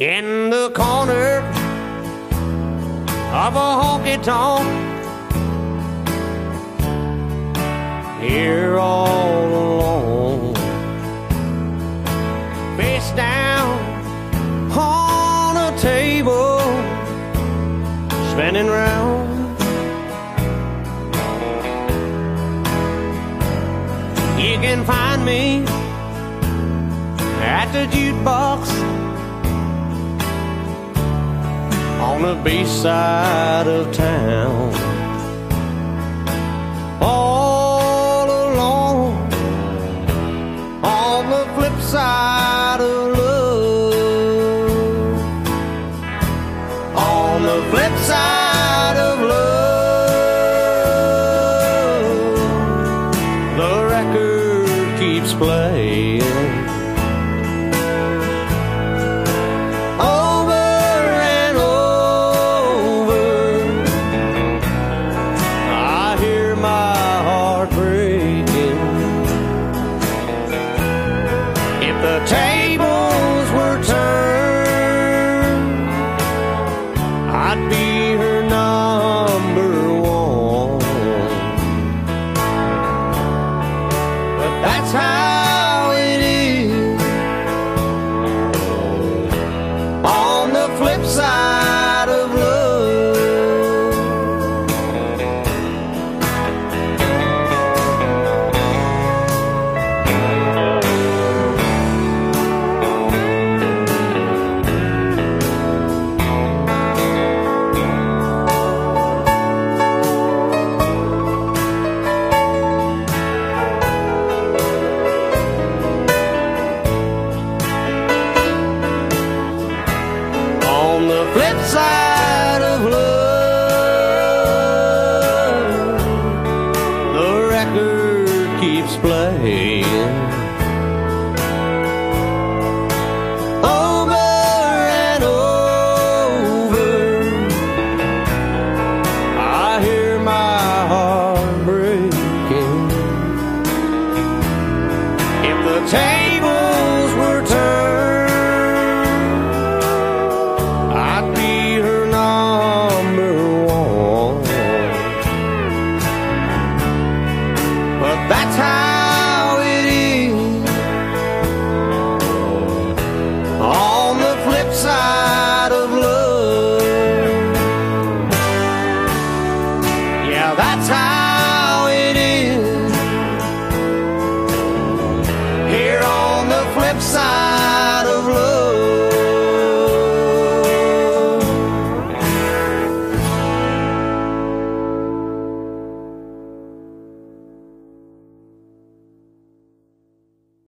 In the corner of a honky tonk, here all alone, face down on a table, spinning round. You can find me at the jukebox on the beach side of town. All alone on the flip side of love. On the flip side of love, the record keeps playing. The tables were turned, I'd be her flip side of love. The record keeps playing. Over and over. I hear my heart breaking. If the tank time.